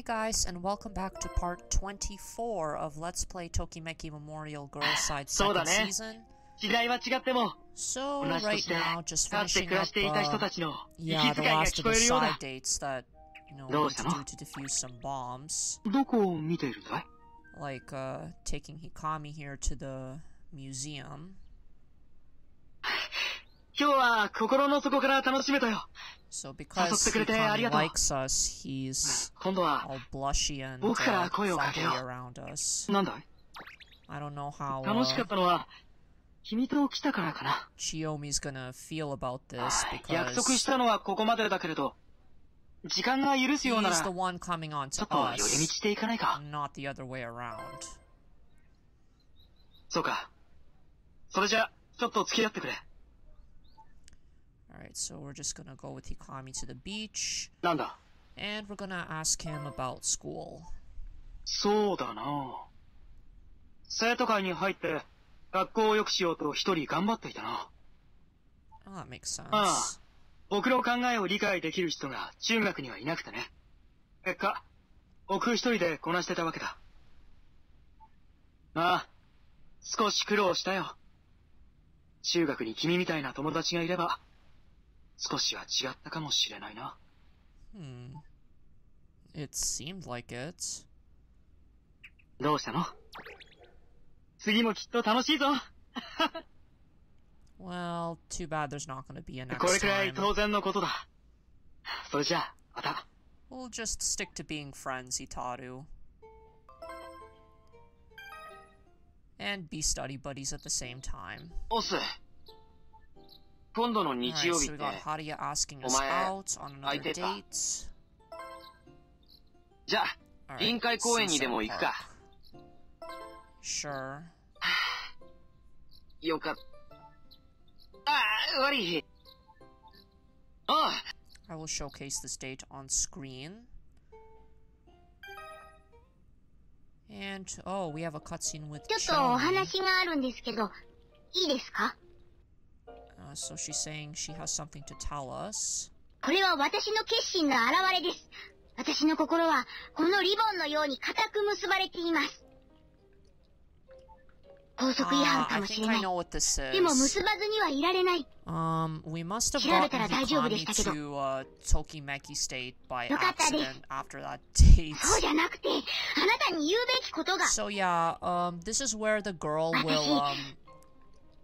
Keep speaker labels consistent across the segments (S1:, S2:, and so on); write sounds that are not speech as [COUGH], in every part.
S1: Hey guys, and welcome back to part 24 of Let's Play Tokimeki Memorial Girls Side [LAUGHS] second season. So, right now, just finishing up, uh, yeah, the last of the side dates that, you know, we to do to defuse some bombs. Like, uh, taking Hikami here to the museum. [LAUGHS]
S2: 今日は心の底から楽しめたよ。
S1: So because
S2: he kind of
S1: likes us, he's all blushy and uh, friendly around us. I don't know how uh, Chiyomi's gonna feel about this because
S2: 時間が許すようなら、ちょっと寄り道していかないか。
S1: Not the other way around.
S2: そうか。それじゃ、ちょっと付き合ってくれ。
S1: Alright, so we're just gonna go with Hikami to the beach,
S2: なんだ
S1: and we're gonna ask him about school.
S2: そうだな生徒会に入って、学校を良くしようと一人頑張っていたな。
S1: Oh, that makes sense.
S2: ああ、僕の考えを理解できる人が中学にはいなくてね。結果、僕一人でこなしてたわけだ。ああ、少し苦労したよ。中学に君みたいな友達がいれば、少しは違ったかもしれないな。
S1: Hmm. It seemed like it.
S2: どうしたの次もきっと楽しいぞ。
S1: Well, too bad there's not gonna be a
S2: これ
S1: next
S2: くらい
S1: time.
S2: 当然のことだ。それじゃあ、また。
S1: We'll just stick to being friends, Hitaru. And be study buddies at the same time.
S2: オス。今度の
S1: Alright,
S2: 日曜
S1: so
S2: 日っ
S1: we
S2: て、
S1: got Haria asking us
S2: お前、
S1: out on
S2: 空い
S1: another
S2: てた
S1: date.
S2: じゃあ、
S1: Alright,
S2: 臨海公園にでも行くか。
S1: Sure.
S2: よかった。ああ、悪い。ああ、
S1: I will showcase this date on screen. And oh, we have a cutscene with
S3: ちょっとお
S1: Xiaomi.
S3: 話があるんですけど、いいですか
S1: Uh, so she's saying she has something to tell us.
S3: これは私の決心の表れです。私の心は、このリボンのように固く結ばれています。高速違
S1: Ah,
S3: 反か
S1: I
S3: もし
S1: think
S3: れな
S1: I
S3: い。
S1: know what this
S3: でも
S1: is.
S3: 結ばずにはいられない。
S1: Um, we must have
S3: 調べた
S1: gotten
S3: ら大丈夫で
S1: Hikami
S3: したけど。
S1: to uh, Tokimeki State by
S3: よかったです。
S1: accident after that date.
S3: そうじゃなくて、あなたに言うべきことが、
S1: So yeah, um, this is where the girl [LAUGHS] will um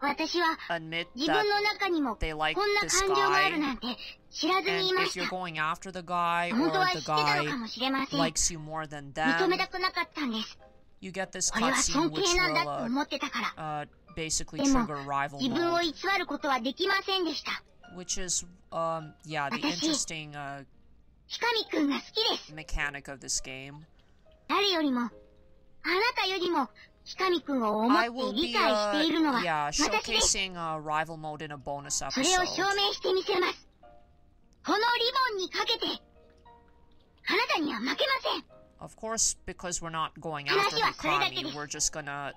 S3: 私は自分の中にもこんな感情があるなんて知らずにいました。本当はもしれません。認めたくなかったんです。これは尊敬なんだと思ってたから。でも、自分を偽ることはできませんでした。私、ヒカミ君が好きです。誰よりも、あなたよりも、
S1: I will be uh, yeah, showcasing uh, rival mode in a bonus episode. Of course, because we're not going after Hikami, we're just gonna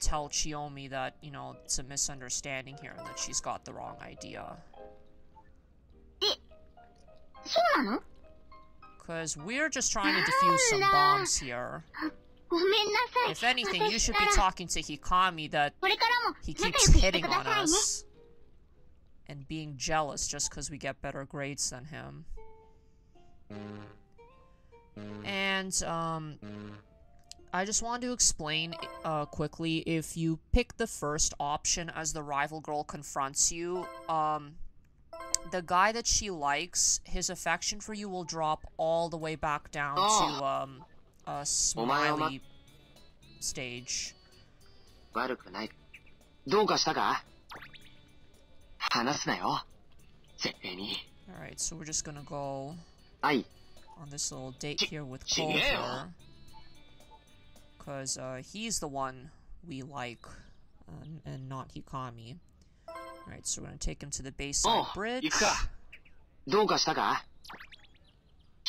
S1: tell Chiyomi that, you know, it's a misunderstanding here and that she's got the wrong idea.
S3: Eh,
S1: because we're just trying to defuse some bombs here.
S3: Ah.
S1: If anything, you should be talking to Hikami that he keeps hitting on us and being jealous just because we get better grades than him. And, um, I just wanted to explain uh, quickly, if you pick the first option as the rival girl confronts you, um, the guy that she likes, his affection for you will drop all the way back down
S2: oh.
S1: to, um, a smiley stage.
S2: 悪くない。どうかしたか話すなよ。絶対に。
S1: Alright, so we're just gonna go
S2: はい。
S1: on this little date
S2: Ch-
S1: here with
S2: chingeo.
S1: Clover. Because uh, he's the one we like, uh, and not Hikami. Alright, so we're gonna take him to the Bayside
S2: おう
S1: Bridge.
S2: 行くか。どうかしたか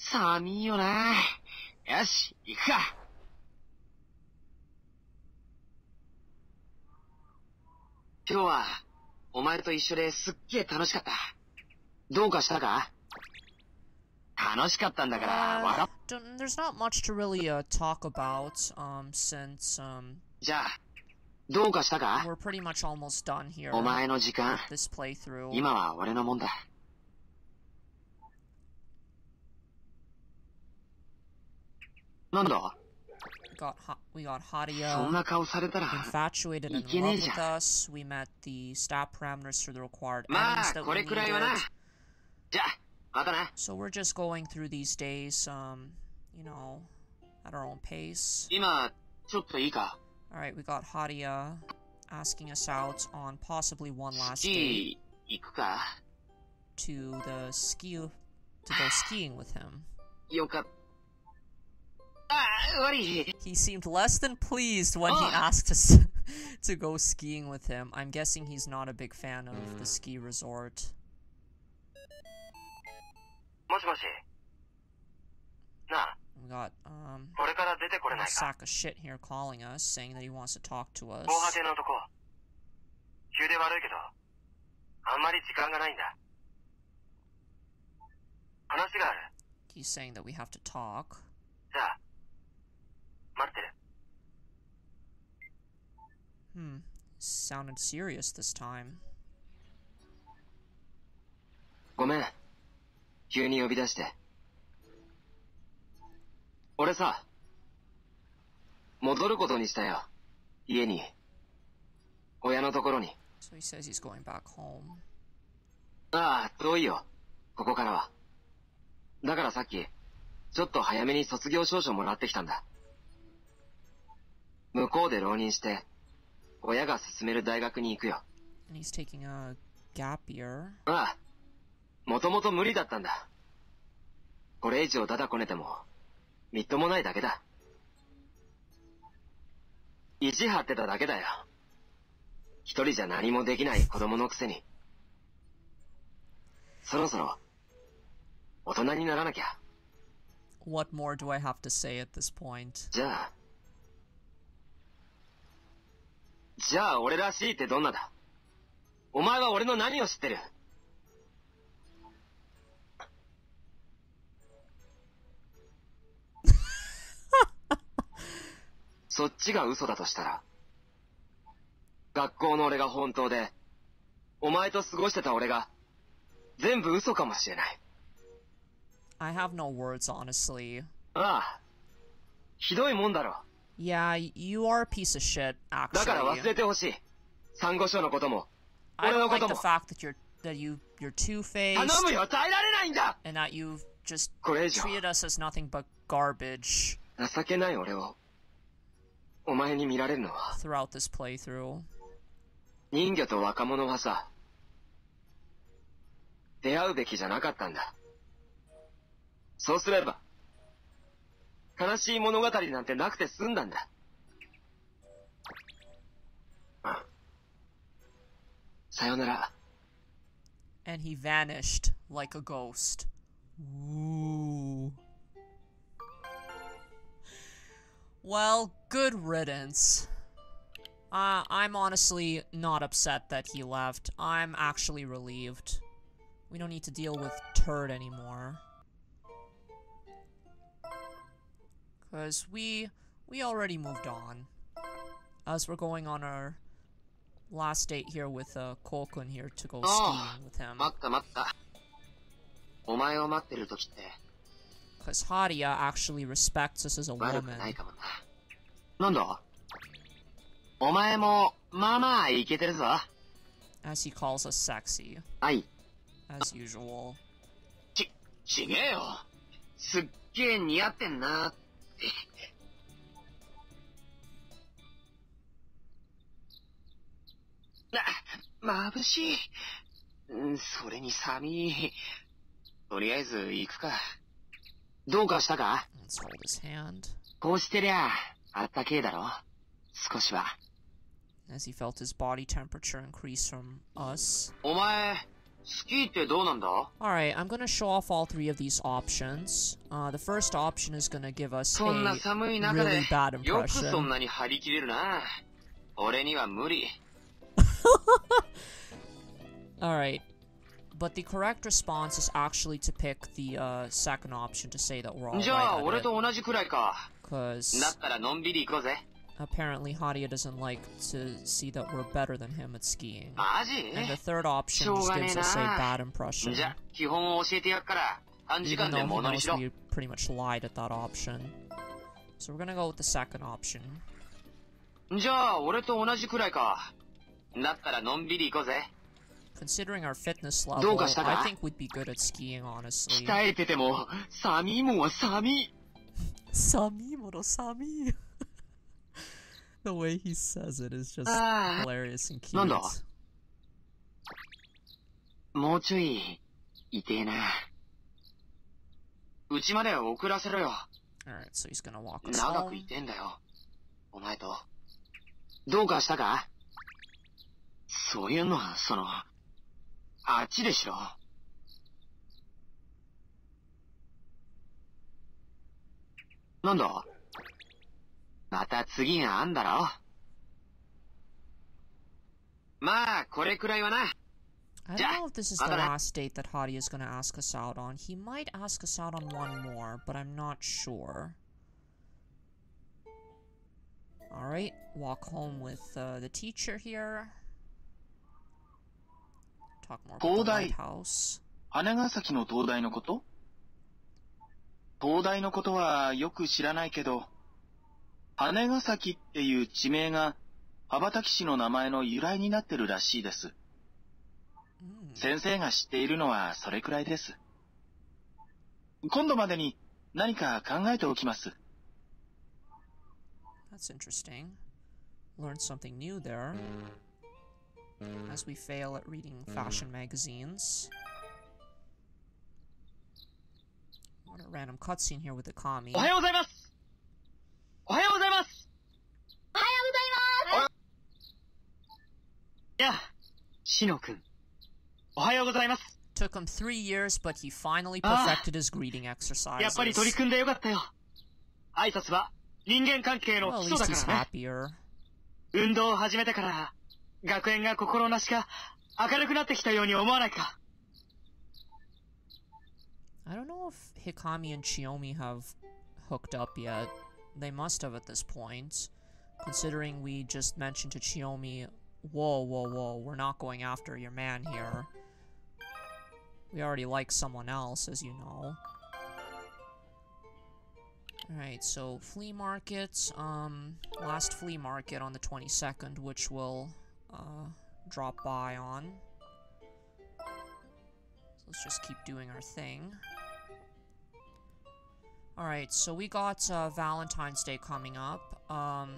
S2: 寒いよな。よし、行くか。今日は、お前と一緒ですっげえ楽しかった。どうかしたか楽しかったんだから、
S1: Uh,
S2: 笑っ
S1: there's not much to really uh, talk about um, since um,
S2: じゃあ、どうかしたか
S1: we're pretty much almost done here.
S2: お前の時間.今は俺のもんだ。
S1: got hot. We got
S2: Hariya
S1: infatuated and in love with us. We met the stat parameters for the required items that we needed. So we're just going through these days, um, you know, at our own pace. Alright, we got Hariya asking us out on possibly one last date to the ski to go skiing with him.
S2: Uh,
S1: he seemed less than pleased when
S2: oh.
S1: he asked us [LAUGHS] to go skiing with him. I'm guessing he's not a big fan of the ski resort. We got um, a sack of shit here calling us, saying that he wants to talk to us. He's saying that we have to talk. Hmm. Sounded serious this time.
S2: ごめん。急に呼び出して。俺さ、戻ることにしたよ。家に。親のところに。
S1: So he says he's going back home.
S2: ああ、遠いよ。ここからは。だからさっき、ちょっと早めに卒業証書もらってきたんだ。向こうで浪人して、 親が勧める大学に行くよ。
S1: And he's taking a gap year.
S2: ああ、もともと無理だったんだ。これ以上ダダこねても、みっともないだけだ。意地張ってただけだよ。一人じゃ何もできない子供のくせに。そろそろ、大人にならなきゃ。
S1: What more do I have to say at this point?
S2: じゃあ、じゃあ俺らしいってどんなだ？お前は俺の何を知ってる？そっちが嘘だとしたら、学校の俺が本当で、お前と過ごしてた俺が、全部嘘かもしれない。
S1: I have no words, honestly.
S2: ああ、ひどいもんだろ。
S1: Yeah, y- you are a piece of shit,
S2: だから忘
S1: actually.
S2: れてほしい。珊瑚礁のことも、
S1: I
S2: 俺
S1: don't
S2: のこ
S1: like
S2: と
S1: the
S2: も。
S1: fact that you're that you you're two
S2: 頼
S1: faced
S2: むよ、耐えられないんだ
S1: and that you've just
S2: これ以上、
S1: treated us as nothing but garbage
S2: 情けない俺を、お前に見られるのは、
S1: throughout this playthrough.
S2: 人魚と若者はさ、出会うべきじゃなかったんだ。そうすれば、 悲しい物語なんてなくて済んだんだ。うん。さよなら。
S1: And he vanished like a ghost. Ooh. Well, good riddance. Uh, I'm honestly not upset that he left. I'm actually relieved. We don't need to deal with Turd anymore. Because we, we already moved on. As we're going on our last date here with uh, Kou-kun here to go skiing with him. Because Hariya actually respects us as a woman.
S2: お前も、まあまあ、いけてるぞ。
S1: As he calls us sexy. As usual.
S2: ち、ちげえよ。すっげえ似合ってんなっな、眩しい。うんそれに寒い。 とりあえず行くか。どうかしたか
S1: Let's hold his hand
S2: こうしてりゃ、あったけえだろ。少しは。
S1: as he felt his body temperature increase from us.
S2: お前、
S1: Alright, I'm gonna show off all three of these options. Uh, the first option is gonna give us a really bad impression. [LAUGHS] Alright. But the correct response is actually to pick the uh, second option to say that we're all right at it.
S2: Cause...
S1: Apparently, Hariya doesn't like to see that we're better than him at skiing. And the third option just gives us a bad impression. Even though he knows we pretty much lied at that option. So we're gonna go with the second option. Considering our fitness level, I think we'd be good at skiing, honestly. [LAUGHS]
S2: 鍛えてても、寒いもんは寒い。
S1: 寒いもの寒い。[LAUGHS] the way he says it is just
S2: Ah.
S1: hilarious and cute.
S2: なんだもうちょい、痛えな。うちまで遅らせろよ。
S1: Alright, so he's gonna walk us
S2: 長く
S1: home.
S2: いてんだよ。お前と。どうかしたかそういうのは、その、あっちでしろ。なんだ また次があんだろまあ、これくらいはな。
S1: I don't know if this is the last date that Hadi is gonna ask us out on. He might ask us out on one more, but I'm not sure. Alright, walk home with uh, the teacher here. Talk more about the
S4: 東大。
S1: lighthouse.
S4: 花ヶ崎の灯台のこと灯台のことはよく知らないけど、羽ヶ崎っていう地名が羽ばたき市の名前の由来になってるらしいです。
S1: Mm.
S4: 先生が知っているのはそれくらいです。今度までに何か考えておきます。
S1: That's interesting. Learned something new there. As we fail at reading fashion magazines. What a random cutscene here with Akami.
S2: おはようございますおはようございます
S3: い
S2: や、しのくん。おはようございます。
S1: Took him three years, but he finally
S2: Ah.
S1: perfected his greeting
S2: やっ
S1: exercises.
S2: ぱり取り組んでよかったよ。挨拶は人間関係の
S1: Well,
S2: 基
S1: at
S2: 礎
S1: least
S2: だ
S1: he's
S2: からね。
S1: happier.
S2: 運動を始めてから、学園が心なしか明るくなってきたように思わないか
S1: I don't know if Hikami and Chiyomi have hooked up yet. They must have at this point. Considering we just mentioned to Chiyomi, whoa, whoa, whoa, we're not going after your man here. We already like someone else, as you know. Alright, so flea market, um, last flea market on the 22nd, which we'll, uh, drop by on. So let's just keep doing our thing. Alright, so we got uh, Valentine's Day coming up, um,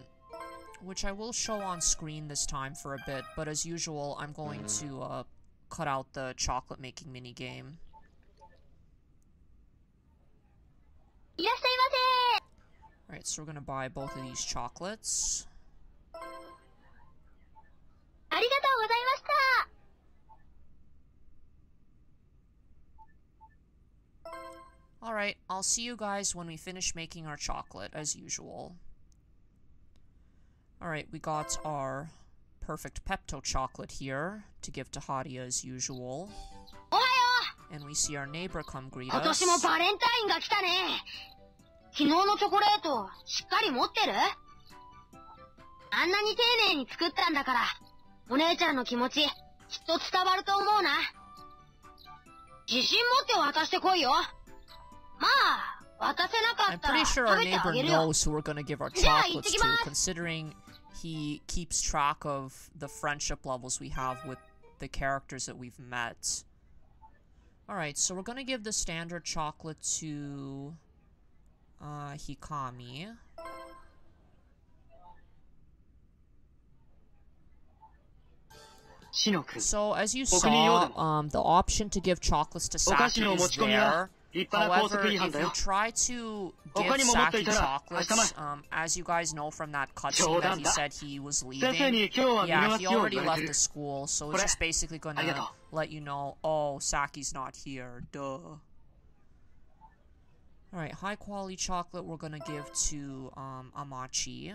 S1: which I will show on screen this time for a bit, but as usual, I'm going to uh, cut out the chocolate making
S3: mini game.
S1: Alright, so we're gonna buy both of these chocolates. Alright, I'll see you guys when we finish making our chocolate, as usual. Alright, we got our perfect Pepto chocolate here to give to Hariya as usual. And we see our neighbor come greet us. I'm pretty sure our neighbor knows who we're gonna give our chocolates to, considering he keeps track of the friendship levels we have with the characters that we've met. Alright, so we're gonna give the standard chocolate to uh, Hikami. So, as you saw, um, the option to give chocolates to
S2: Saeki
S1: is there. However, if you try to give
S2: Saeki
S1: chocolates, um, as you guys know from that cutscene that he said he was leaving, yeah, he already left the school, so it's just basically gonna let you know, oh, Saeki's not here, duh. Alright, high quality chocolate we're gonna give to um, Amachi.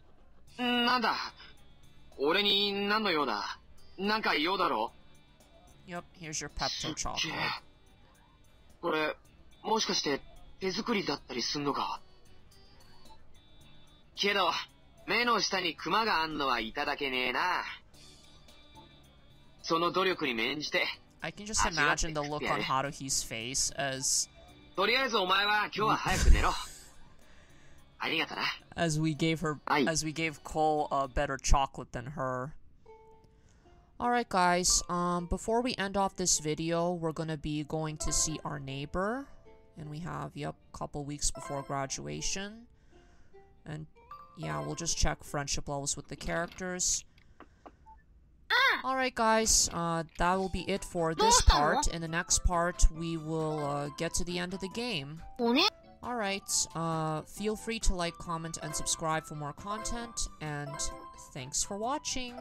S2: なんだ俺に何の用だなんか用だろ
S1: Yep, here's your Pepto chocolate.
S2: これ、もしかして手作りだったりすんのか？けど、目の下にクマがあんのはいただけねえな。その努力に免じて、
S1: I can just imagine the look on Haruhi's face as
S2: とりあえずお前は今日は早く寝ろ。[LAUGHS] ありがとな。
S1: As we gave her
S2: Aye.
S1: as we gave Cole a better chocolate than her. Alright guys, um before we end off this video, we're gonna be going to see our neighbor. And we have, yep, a couple weeks before graduation. And yeah, we'll just check friendship levels with the characters. Alright guys, uh, that will be it for this part. In the next part, we will uh, get to the end of the game. Alright, uh, feel free to like, comment, and subscribe for more content, and thanks for watching!